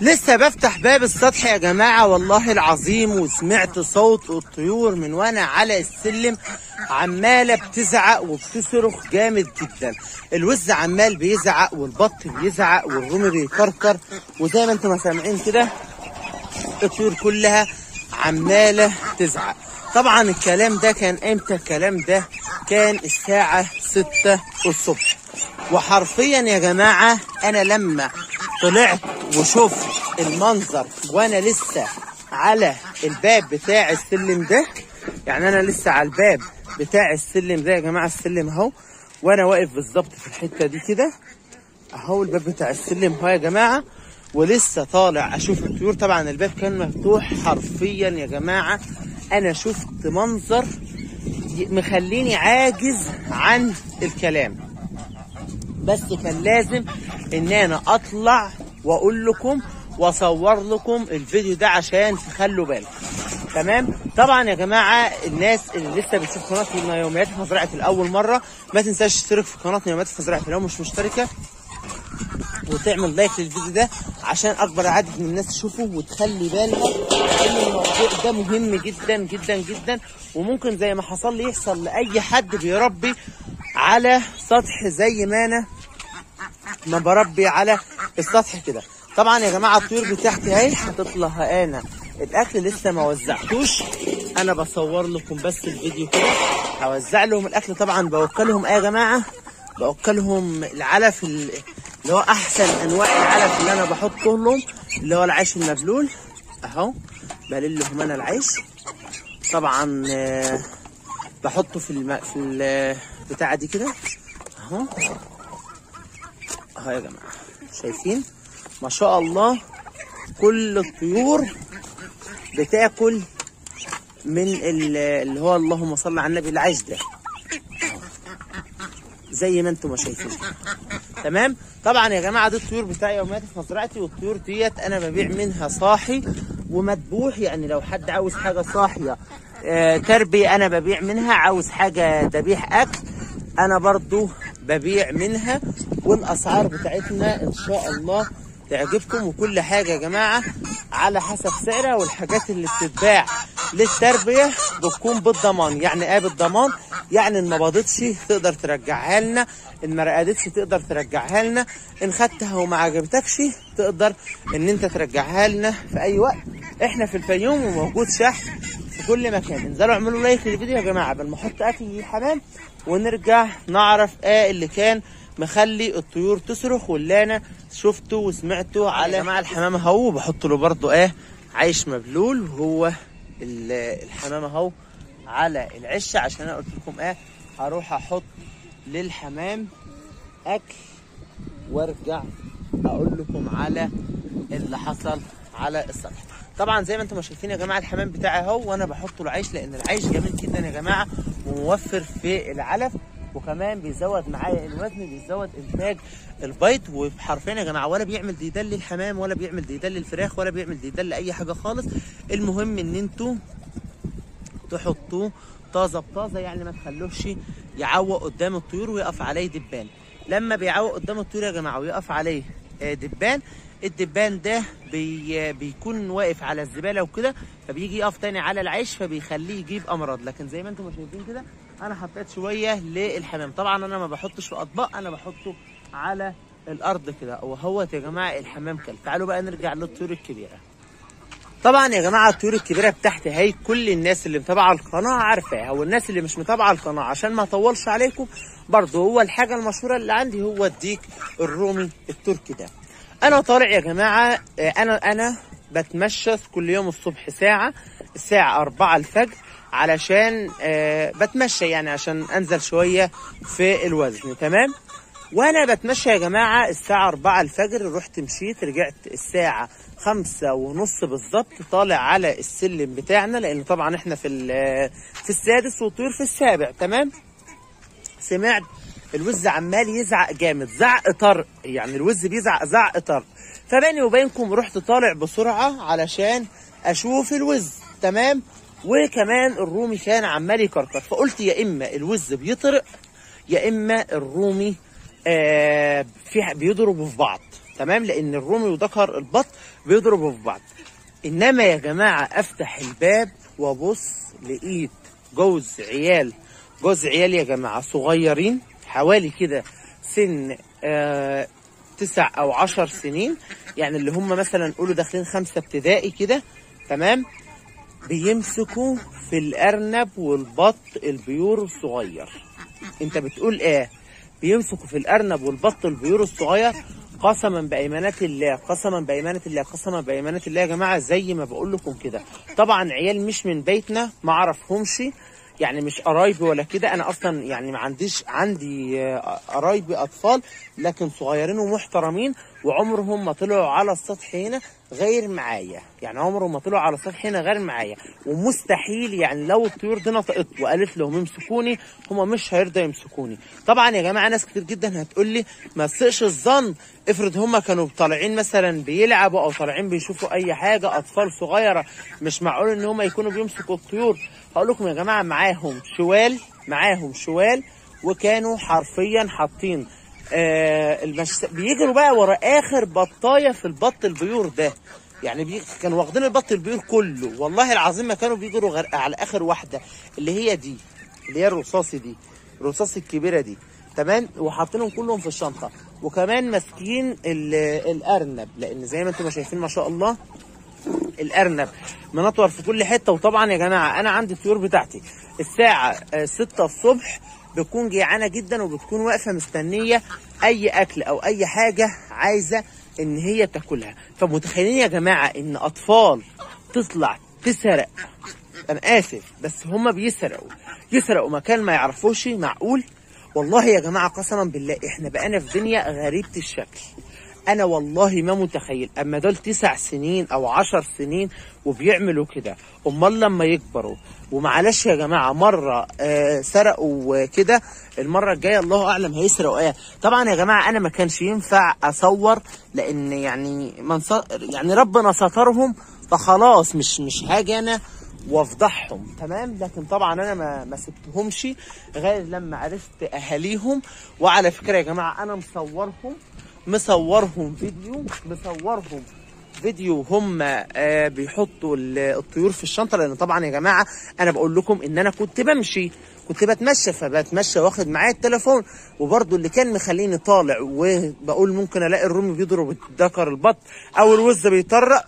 لسه بفتح باب السطح يا جماعة والله العظيم وسمعت صوت الطيور من وأنا على السلم عمالة بتزعق وبتصرخ جامد جدا. الوز عمال بيزعق والبط بيزعق والرومي بيكركر وزي ما أنتم سامعين كده الطيور كلها عمالة تزعق. طبعا الكلام ده كان إمتى؟ الكلام ده كان الساعة ستة الصبح. وحرفيا يا جماعة أنا لما طلعت وشفت المنظر وأنا لسه على الباب بتاع السلم ده. يعني أنا لسه على الباب بتاع السلم ده يا جماعة السلم اهو. وأنا واقف بالظبط في الحتة دي كده. اهو الباب بتاع السلم اهو يا جماعة. ولسه طالع أشوف الطيور. طبعا الباب كان مفتوح حرفيا يا جماعة. أنا شفت منظر مخليني عاجز عن الكلام. بس كان لازم إن أنا أطلع واقول لكم واصور لكم الفيديو ده عشان تخلوا بالكم. تمام؟ طبعا يا جماعة الناس اللي لسه بتشوف قناة يوميات مزرعه الأول مرة ما تنساش تشترك في قناة يوميات مزرعه لو مش مشتركة. وتعمل لايك للفيديو ده عشان أكبر عدد من الناس تشوفه وتخلي بالها لأن الموضوع ده مهم جدا جدا جدا. وممكن زي ما حصل لي يحصل لأي حد بيربي على سطح زي ما أنا ما بربي على السطح كده. طبعا يا جماعة الطيور بتاعتي أهي هتطلع أنا الأكل لسه ما وزعتوش. أنا بصور لكم بس الفيديو كده. هوزع لهم الأكل طبعا بوكلهم إيه يا جماعة؟ بوكلهم العلف اللي هو أحسن أنواع العلف اللي أنا بحطه لهم اللي هو العيش المبلول. أهو بلل لهم أنا العيش. طبعا آه، بحطه في الم... في البتاعه دي كده. أهو. أهو يا جماعة. شايفين؟ ما شاء الله كل الطيور بتاكل من ال- اللي هو اللهم صل على النبي العيش ده. زي ما أنتم ما شايفين. تمام؟ طبعا يا جماعة دي الطيور بتاعي يوميات في مزرعتي والطيور ديت أنا ببيع منها صاحي ومذبوح. يعني لو حد عاوز حاجة صاحية آه، تربي أنا ببيع منها عاوز حاجة ذبيح أكل أنا برضو ببيع منها. والأسعار بتاعتنا إن شاء الله تعجبكم وكل حاجة يا جماعة على حسب سعرها والحاجات اللي بتتباع للتربية بتكون بالضمان. يعني إيه بالضمان؟ يعني إن ما باضتش تقدر ترجعها لنا إن ما رقدتش تقدر ترجعها لنا إن خدتها وما عجبتكش تقدر إن أنت ترجعها لنا في أي وقت. إحنا في الفيوم وموجود شحن في كل مكان. انزلوا اعملوا لايك للفيديو يا جماعة قبل ما أحط اكل للحمام ونرجع نعرف إيه اللي كان مخلي الطيور تصرخ واللي أنا شفته وسمعته على جماعة الحمام أهو بحط له برضه إيه عيش مبلول وهو ال- الحمام أهو على العشه عشان أنا قلت لكم إيه هروح أحط للحمام أكل وأرجع أقول لكم على اللي حصل على السطح. طبعا زي ما أنتم شايفين يا جماعة الحمام بتاعي أهو وأنا بحط له عيش لأن العيش جميل جدا يا جماعة وموفر في العلف. وكمان بيزود معايا الوزن بيزود إنتاج البيض وحرفيا يا جماعة ولا بيعمل ديدان للحمام ولا بيعمل ديدان للفراخ ولا بيعمل ديدان لأي حاجة خالص. المهم إن أنتوا تحطوه طازة بطازة يعني ما تخلوهش يعوق قدام الطيور ويقف عليه دبان. لما بيعوق قدام الطيور يا جماعة ويقف عليه آه، دبان الدبان ده بي بيكون واقف على الزبالة وكده فبيجي يقف تاني على العيش فبيخليه يجيب أمراض. لكن زي ما أنتم شايفين كده أنا حطيت شوية للحمام. طبعا أنا ما بحطش في أطباق أنا بحطه على الأرض كده. وهوت يا جماعة الحمام كل تعالوا بقى نرجع للطيور الكبيرة. طبعا يا جماعة الطيور الكبيرة بتاعتي هي كل الناس اللي متابعة القناة عارفاها والناس اللي مش متابعة القناة. عشان ما أطولش عليكم برضه هو الحاجة المشهورة اللي عندي هو الديك الرومي التركي ده. أنا طالع يا جماعة آه، أنا أنا بتمشى كل يوم الصبح ساعة الساعة 4 الفجر. علشان آه، بتمشى يعني عشان أنزل شوية في الوزن تمام؟ وأنا بتمشى يا جماعة الساعة 4 الفجر رحت مشيت رجعت الساعة خمسة ونص بالظبط طالع على السلم بتاعنا لأن طبعا إحنا في ال- في السادس والطيور في السابع تمام؟ سمعت الوز عمال يزعق جامد زعق طرق يعني الوز بيزعق زعق طرق. فبيني وبينكم رحت طالع بسرعة علشان أشوف الوز تمام؟ وكمان الرومي كان عمال يكركر. فقلت يا إما الوز بيطرق يا إما الرومي آه في بيضربوا في بعض. تمام؟ لأن الرومي وذكر البط بيضربوا في بعض. إنما يا جماعة أفتح الباب وأبص لقيت جوز عيال جوز عيال يا جماعة صغيرين حوالي كده سن آه تسع أو عشر سنين. يعني اللي هم مثلا قولوا داخلين خمسة ابتدائي كده. تمام؟ بيمسكوا في الأرنب والبط البيور الصغير. أنت بتقول إيه؟ بيمسكوا في الأرنب والبط البيور الصغير قسما بأيمانات الله قسما بايمانات الله قسما بايمانات الله يا جماعة زي ما بقول لكم كده. طبعا عيال مش من بيتنا ما أعرفهمش. يعني مش قرايبي ولا كده أنا أصلا يعني ما عنديش عندي قرايبي أطفال لكن صغيرين ومحترمين. وعمرهم ما طلعوا على السطح هنا غير معايا. يعني عمرهم ما طلعوا على السطح هنا غير معايا. ومستحيل يعني لو الطيور دي نطقت وقالت لهم يمسكوني هم مش هيرضوا يمسكوني. طبعا يا جماعة ناس كتير جدا هتقول لي ما تسقش الظن. افرض هم كانوا طالعين مثلا بيلعبوا أو طالعين بيشوفوا أي حاجة أطفال صغيرة مش معقول إن هم يكونوا بيمسكوا الطيور. هقول لكم يا جماعة معاهم شوال معاهم شوال وكانوا حرفيا حاطين. آه المش... بيجروا بقى ورا آخر بطاية في البط البيور ده. يعني بي... كانوا واخدين البط البيور كله. والله العظيم ما كانوا بيجروا غير على آخر واحدة اللي هي دي اللي هي الرصاصي دي الرصاص الكبيرة دي. تمام؟ وحاطينهم كلهم في الشنطة. وكمان ماسكين ال- الأرنب لأن زي ما أنتم شايفين ما شاء الله الأرنب منطور في كل حتة. وطبعا يا جماعة أنا عندي الطيور بتاعتي. الساعة آه، 6 الصبح بتكون جيعانه جدا وبتكون واقفة مستنية أي أكل أو أي حاجة عايزة إن هي تاكلها. فمتخيلين يا جماعة إن أطفال تطلع تسرق؟ أنا آسف بس هما بيسرقوا. يسرقوا مكان ما يعرفوش معقول؟ والله يا جماعة قسما بالله إحنا بقينا في دنيا غريبة الشكل. أنا والله ما متخيل. أما دول تسع سنين أو عشر سنين وبيعملوا كده. أمال لما يكبروا. ومعلش يا جماعة مرة آه سرقوا كده. المرة الجاية الله أعلم هيسرقوا إيه. طبعا يا جماعة أنا ما كانش ينفع أصور لأن يعني من. يعني ربنا سترهم فخلاص مش مش هاجي أنا وأفضحهم. تمام؟ لكن طبعا أنا ما ما سبتهمش غير لما عرفت أهاليهم. وعلى فكرة يا جماعة أنا مصورهم مصورهم فيديو مصورهم فيديو هم آه بيحطوا ال- الطيور في الشنطة لأن طبعا يا جماعة أنا بقول لكم إن أنا كنت بمشي كنت بتمشى فبتمشى واخد معايا التليفون وبرضو اللي كان مخليني طالع وبقول ممكن ألاقي الرومي بيضرب الذكر البط أو الوز بيطرق.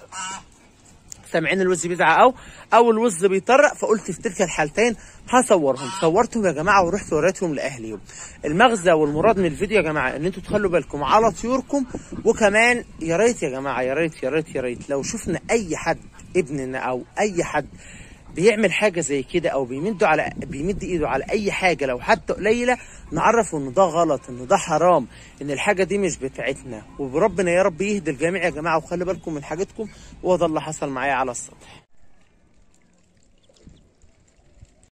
سامعين الوز بيزعق أو أو الوز بيطرق فقلت في تلك الحالتين هصورهم. صورتهم يا جماعة ورحت وريتهم لاهليهم المغزى والمراد من الفيديو يا جماعة إن أنتوا تخلوا بالكم على طيوركم وكمان يا ريت يا جماعة يا ريت يا ريت يا ريت لو شفنا أي حد ابننا أو أي حد بيعمل حاجة زي كده أو بيمد على بيمد إيده على أي حاجة لو حتى قليلة نعرفه إن ده غلط إن ده حرام إن الحاجة دي مش بتاعتنا. وبربنا يا رب يهدي الجميع يا جماعة وخلي بالكم من حاجتكم وهو ده اللي حصل معايا على السطح.